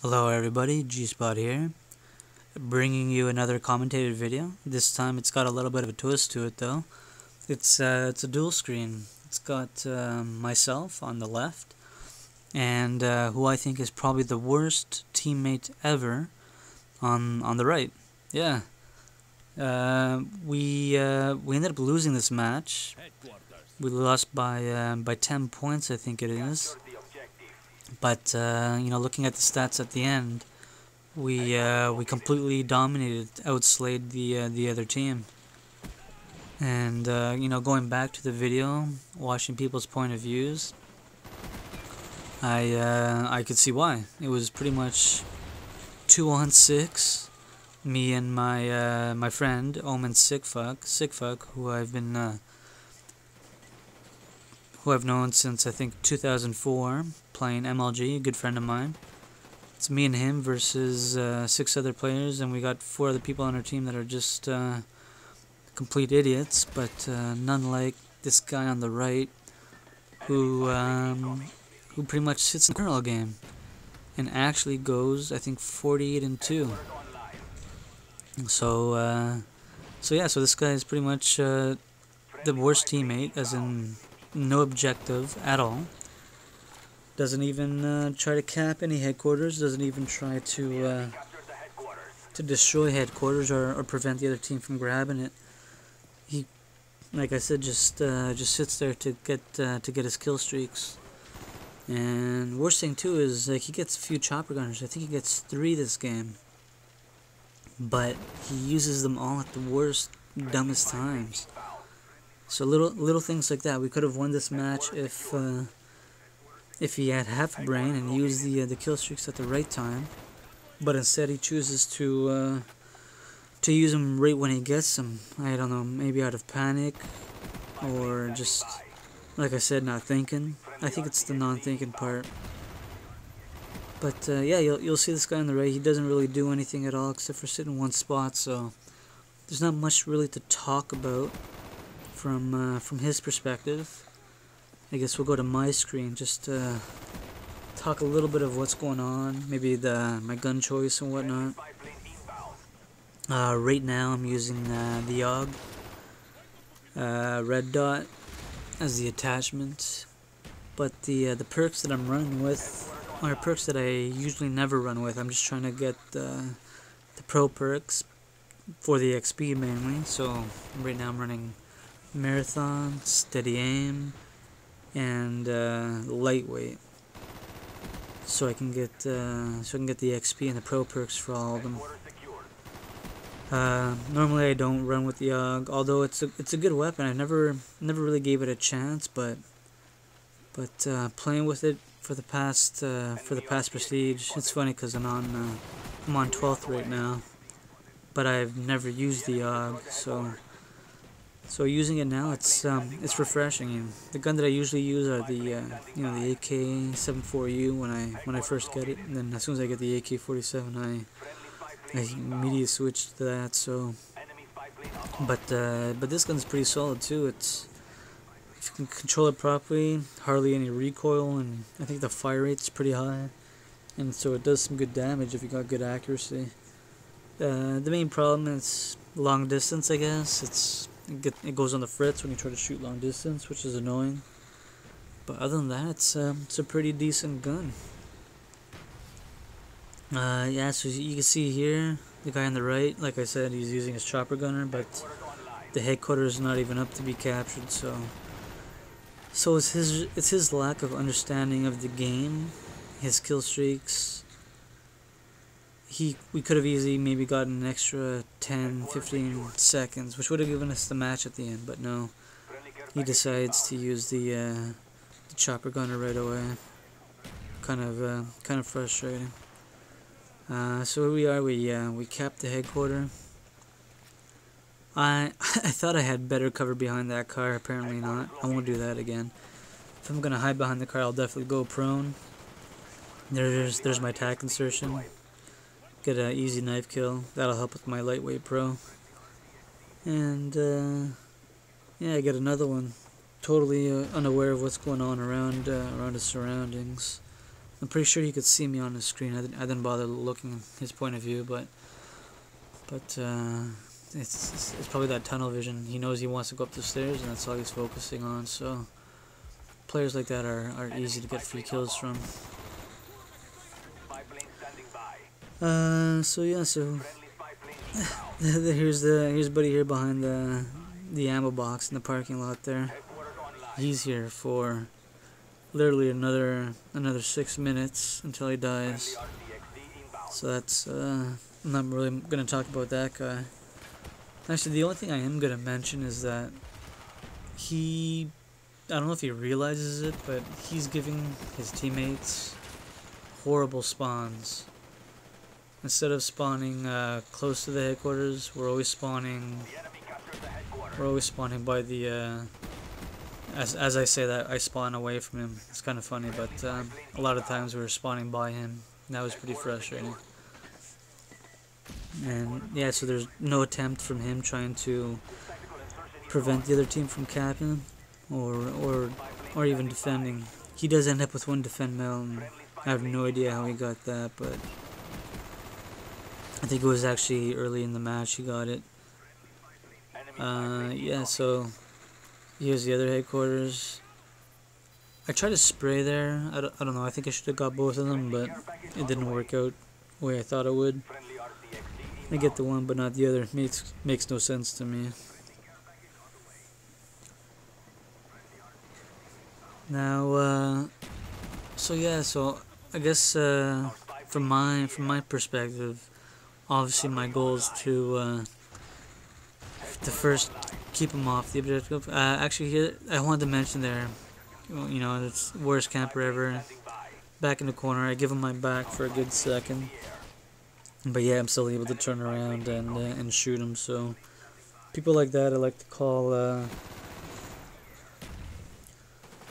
Hello everybody, G-Spot here, bringing you another commentated video. This time it's got a little bit of a twist to it though. It's uh, it's a dual screen. It's got uh, myself on the left, and uh, who I think is probably the worst teammate ever on on the right. Yeah, uh, we uh, we ended up losing this match. We lost by uh, by 10 points, I think it is. But uh, you know, looking at the stats at the end, we uh, we completely dominated, outslayed the uh, the other team. And uh, you know, going back to the video, watching people's point of views, I uh, I could see why. It was pretty much two on six. Me and my uh, my friend Omen Sickfuck, Sickfuck, who I've been who I've known since I think 2004, playing MLG, a good friend of mine. It's me and him versus uh, six other players, and we got four other people on our team that are just uh, complete idiots, but uh, none like this guy on the right, who um, who pretty much sits in the girl game, and actually goes, I think, 48 and two. So, uh, so yeah, so this guy is pretty much uh, the worst teammate, as in no objective at all. Doesn't even uh, try to cap any headquarters. Doesn't even try to uh, to destroy headquarters or, or prevent the other team from grabbing it. He, like I said, just uh, just sits there to get uh, to get his kill streaks. And worst thing too is like he gets a few chopper gunners. I think he gets three this game. But he uses them all at the worst, dumbest times. So little little things like that. We could have won this match if uh, if he had half a brain and used the uh, the kill streaks at the right time, but instead he chooses to uh, to use them right when he gets them. I don't know, maybe out of panic or just like I said, not thinking. I think it's the non-thinking part. But uh, yeah, you'll you'll see this guy on the right. He doesn't really do anything at all except for sit in one spot. So there's not much really to talk about from uh, from his perspective. I guess we'll go to my screen just to talk a little bit of what's going on, maybe the my gun choice and whatnot. Uh, right now I'm using uh, the AUG uh, red dot as the attachment, but the uh, the perks that I'm running with are perks that I usually never run with. I'm just trying to get the the pro perks for the XP mainly. So right now I'm running marathon, steady aim, and uh, lightweight. So I can get uh, so I can get the XP and the pro perks for all of them. Uh, normally I don't run with the AUG, although it's a it's a good weapon. I never never really gave it a chance, but but uh, playing with it for the past uh, for the past prestige, it's funny because I'm on uh, I'm on 12th right now, but I've never used the AUG, so so using it now, it's um, it's refreshing. The gun that I usually use are the uh, you know the AK-74U when I when I first get it, and then as soon as I get the AK-47, I I immediately switch to that. So, but uh, but this gun's pretty solid too. It's if you can control it properly, hardly any recoil, and I think the fire rate's pretty high, and so it does some good damage if you got good accuracy. Uh, the main problem is long distance, I guess. It's it, get, it goes on the fritz when you try to shoot long distance, which is annoying. But other than that, it's, um, it's a pretty decent gun. Uh, yeah, so you can see here, the guy on the right, like I said, he's using his chopper gunner, but the headquarters is not even up to be captured, so... So it's his, it's his lack of understanding of the game, his kill streaks, he we could have easily maybe gotten an extra 10 15 seconds which would have given us the match at the end but no. He decides to use the, uh, the chopper gunner right away. Kind of uh, kind of frustrating. Uh, so here we are we uh, we capped the headquarter. I I thought I had better cover behind that car apparently not. I won't do that again. If I'm gonna hide behind the car I'll definitely go prone. There's there's my tack insertion Get an easy knife kill. That'll help with my lightweight pro. And, uh, yeah, I get another one. Totally uh, unaware of what's going on around uh, around his surroundings. I'm pretty sure he could see me on the screen. I didn't, I didn't bother looking his point of view, but but uh, it's, it's, it's probably that tunnel vision. He knows he wants to go up the stairs, and that's all he's focusing on. So players like that are, are easy to get free kills from. Uh, so yeah, so here's the here's buddy here behind the the ammo box in the parking lot there. He's here for literally another another six minutes until he dies. So that's uh, I'm not really gonna talk about that guy. Actually, the only thing I am gonna mention is that he I don't know if he realizes it, but he's giving his teammates horrible spawns. Instead of spawning uh, close to the headquarters, we're always spawning. We're always spawning by the. Uh, as as I say that, I spawn away from him. It's kind of funny, but um, a lot of times we were spawning by him. That was pretty frustrating. And yeah, so there's no attempt from him trying to prevent the other team from capping, or or or even defending. He does end up with one defend mill. I have no idea how he got that, but I think it was actually early in the match he got it. Uh, yeah, so here's the other headquarters. I tried to spray there. I don't, I don't know. I think I should have got both of them, but it didn't work out the way I thought it would. I get the one, but not the other. Makes makes no sense to me. Now, uh, so yeah, so I guess uh, from my from my perspective, obviously my goal is to uh, to first keep him off the objective. Uh, actually, here I wanted to mention there, you know, it's worst camper ever. Back in the corner, I give him my back for a good second, but yeah, I'm still able to turn around and uh, and shoot him. So people like that, I like to call uh,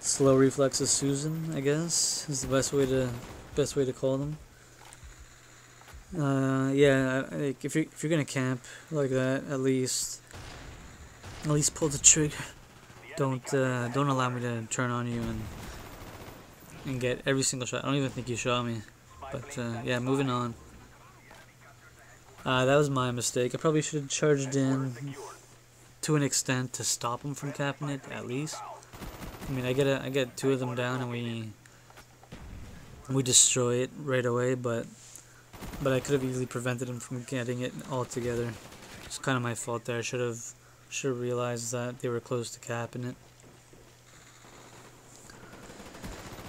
slow reflexes Susan. I guess is the best way to best way to call them. Uh, yeah, like if you if you're gonna camp like that, at least at least pull the trigger. Don't uh, don't allow me to turn on you and and get every single shot. I don't even think you shot me, but uh, yeah, moving on. Uh, that was my mistake. I probably should have charged in to an extent to stop him from capping it at least. I mean, I get a, I get two of them down and we we destroy it right away, but but I could have easily prevented him from getting it altogether. It's kind of my fault there. I should have should have realized that they were close to capping it.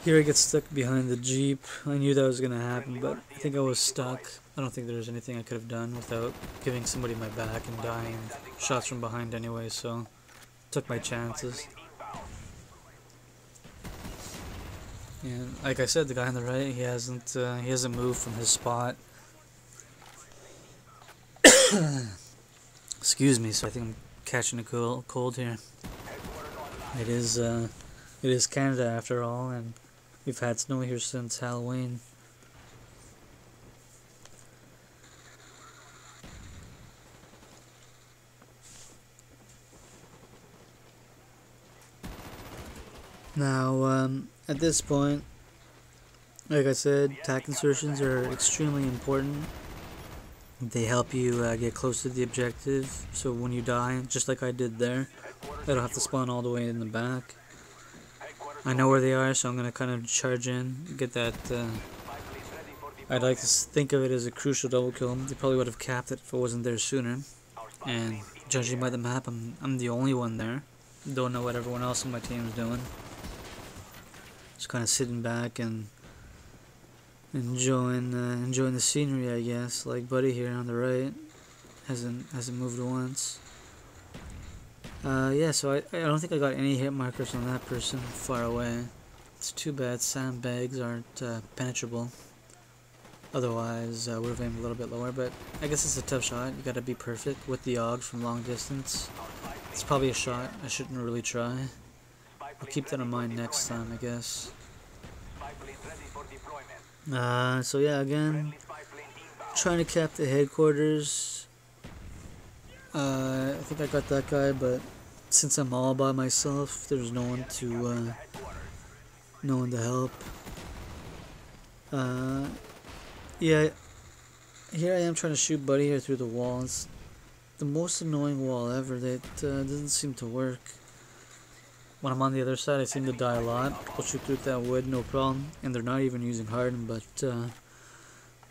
Here I get stuck behind the jeep. I knew that was gonna happen, but I think I was stuck. I don't think there was anything I could have done without giving somebody my back and dying shots from behind anyway. So took my chances. And like I said, the guy on the right, he hasn't uh, he hasn't moved from his spot. Excuse me, so I think I'm catching a cold cold here. It is uh, it is Canada after all, and we've had snow here since Halloween. Now, um, at this point, like I said, tack insertions are extremely important. They help you uh, get close to the objective, so when you die, just like I did there, I don't have to spawn all the way in the back. I know where they are, so I'm going to kind of charge in, get that... Uh, I'd like to think of it as a crucial double kill. They probably would have capped it if it wasn't there sooner. And judging by the map, I'm, I'm the only one there. Don't know what everyone else on my team is doing. Just kind of sitting back and enjoying uh, enjoying the scenery, I guess. Like Buddy here on the right hasn't hasn't moved once. Uh, yeah, so I, I don't think I got any hit markers on that person far away. It's too bad sandbags aren't uh, penetrable. Otherwise, I uh, would have aimed a little bit lower, but I guess it's a tough shot. You gotta be perfect with the AUG from long distance. It's probably a shot I shouldn't really try. I'll keep that in mind next time, I guess. Uh, so yeah, again, trying to cap the headquarters. Uh, I think I got that guy, but since I'm all by myself, there's no one to, uh, no one to help. Uh, yeah, here I am trying to shoot Buddy here through the walls. The most annoying wall ever that uh, doesn't seem to work. When I'm on the other side, I seem to die a lot. I'll shoot through that wood, no problem. And they're not even using harden, but uh,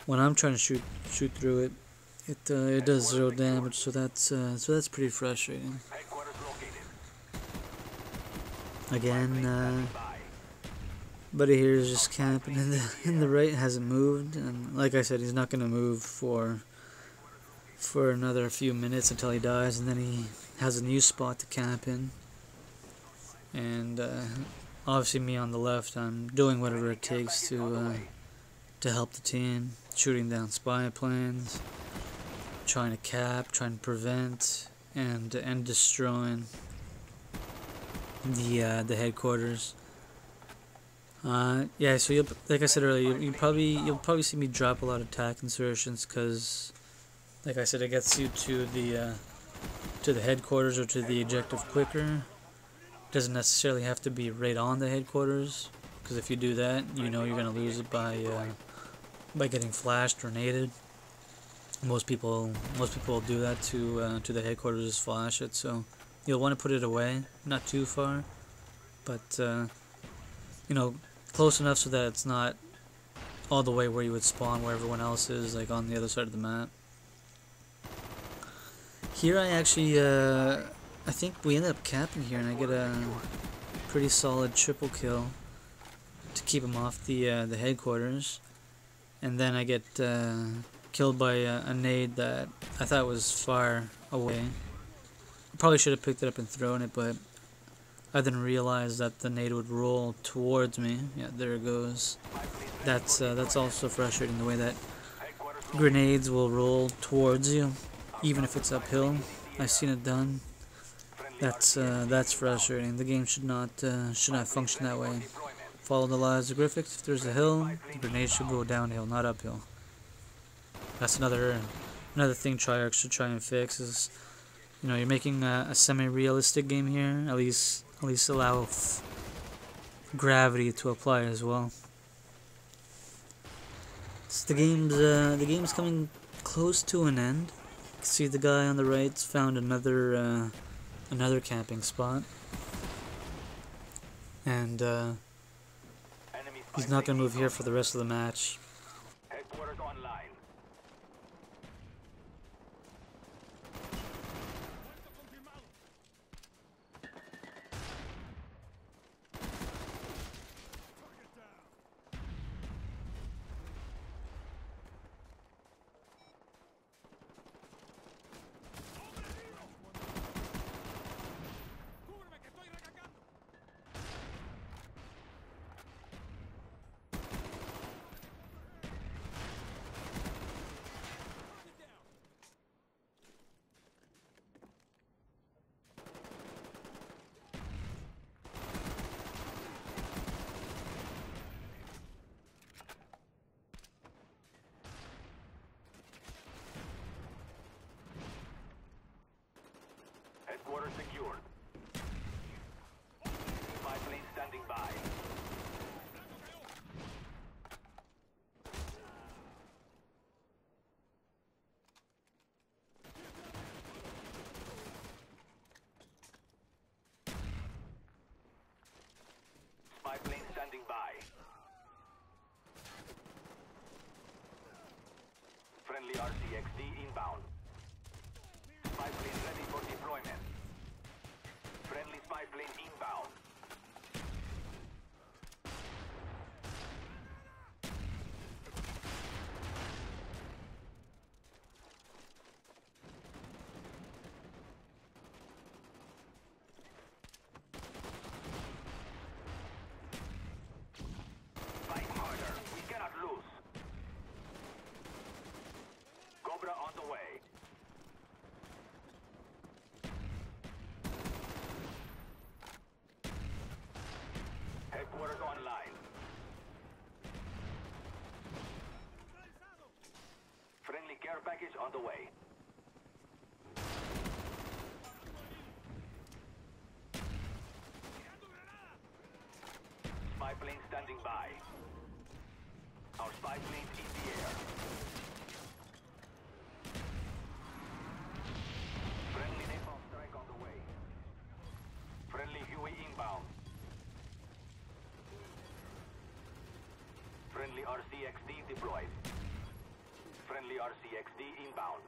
when I'm trying to shoot shoot through it, it uh, it does zero damage. So that's uh, so that's pretty frustrating. Again, uh, buddy here is just camping in the in the right hasn't moved, and like I said, he's not gonna move for for another few minutes until he dies, and then he has a new spot to camp in. And uh, obviously, me on the left, I'm doing whatever it takes to uh, to help the team, shooting down spy planes, trying to cap, trying to prevent, and and destroying the uh, the headquarters. Uh, yeah, so you'll, like I said earlier, you, you probably you'll probably see me drop a lot of attack insertions because, like I said, it gets you to the uh, to the headquarters or to the objective quicker. Doesn't necessarily have to be right on the headquarters because if you do that, you know you're gonna lose it by uh, by getting flashed or naded. Most people most people do that to uh, to the headquarters, just flash it. So you'll want to put it away, not too far, but uh, you know, close enough so that it's not all the way where you would spawn where everyone else is, like on the other side of the map. Here I actually, uh, I think we ended up capping here and I get a pretty solid triple kill to keep him off the uh, the headquarters. And then I get uh, killed by a, a nade that I thought was far away. Probably should have picked it up and thrown it, but I didn't realize that the nade would roll towards me. Yeah, there it goes. That's uh, that's also frustrating the way that grenades will roll towards you, even if it's uphill. I've seen it done. That's uh, that's frustrating. The game should not uh, should not function that way. Follow the laws of gravity. If there's a hill, the grenade should go downhill, not uphill. That's another another thing Treyarch should try and fix is you know, you're making a, a semi-realistic game here. At least, at least allow gravity to apply as well. So the game's uh, the game's coming close to an end. You can see the guy on the right's found another uh, another camping spot, and uh, he's not gonna move here for the rest of the match. Secured. Standing by. Spy plane standing by. Friendly RCXD inbound. Spy plane ready for deployment. Plane inbound. Fight harder. We cannot lose. Cobra on the way. Headquarters online. Friendly care package on the way. Spy plane standing by. Our spy plane is the air. Friendly napalm strike on the way. Friendly Huey inbound. Friendly RCXD deployed. Friendly RCXD inbound.